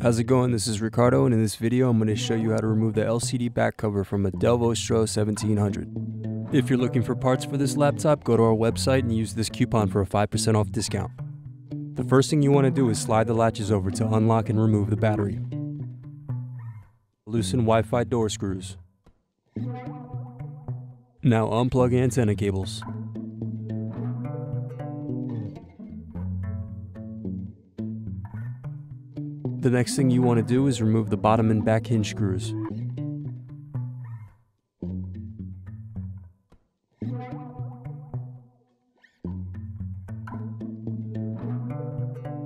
How's it going? This is Ricardo, and in this video, I'm going to show you how to remove the LCD back cover from a Dell Vostro 1700. If you're looking for parts for this laptop, go to our website and use this coupon for a 5% off discount. The first thing you want to do is slide the latches over to unlock and remove the battery. Loosen Wi-Fi door screws. Now unplug antenna cables. The next thing you want to do is remove the bottom and back hinge screws.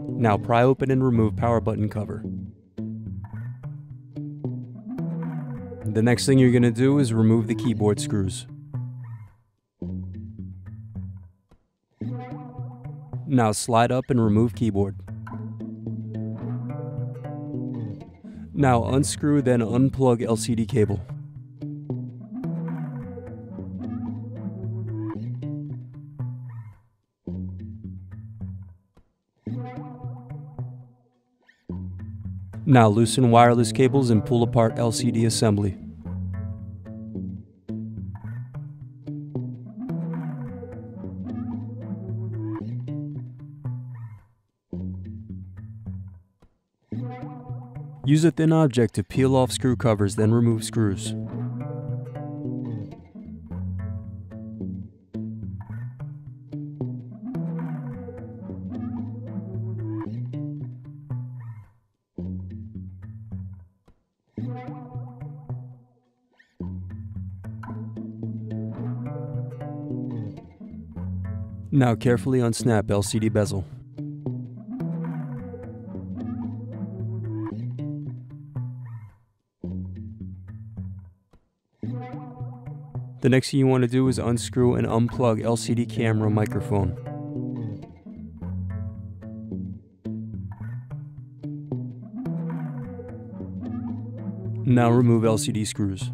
Now pry open and remove power button cover. The next thing you're going to do is remove the keyboard screws. Now slide up and remove keyboard. Now unscrew then unplug LCD cable. Now loosen wireless cables and pull apart LCD assembly. Use a thin object to peel off screw covers, then remove screws. Now carefully unsnap LCD bezel. The next thing you want to do is unscrew and unplug LCD camera microphone. Now remove LCD screws.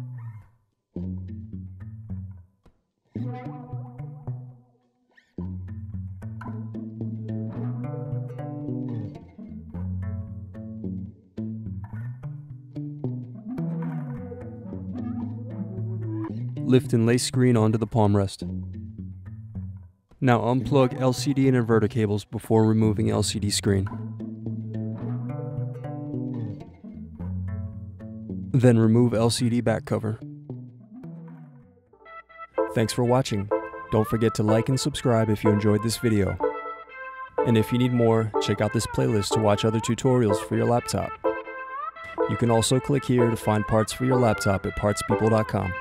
Lift and lace screen onto the palm rest. Now unplug LCD and inverter cables before removing LCD screen. Then remove LCD back cover. Thanks for watching. Don't forget to like and subscribe if you enjoyed this video. And if you need more, check out this playlist to watch other tutorials for your laptop. You can also click here to find parts for your laptop at partspeople.com.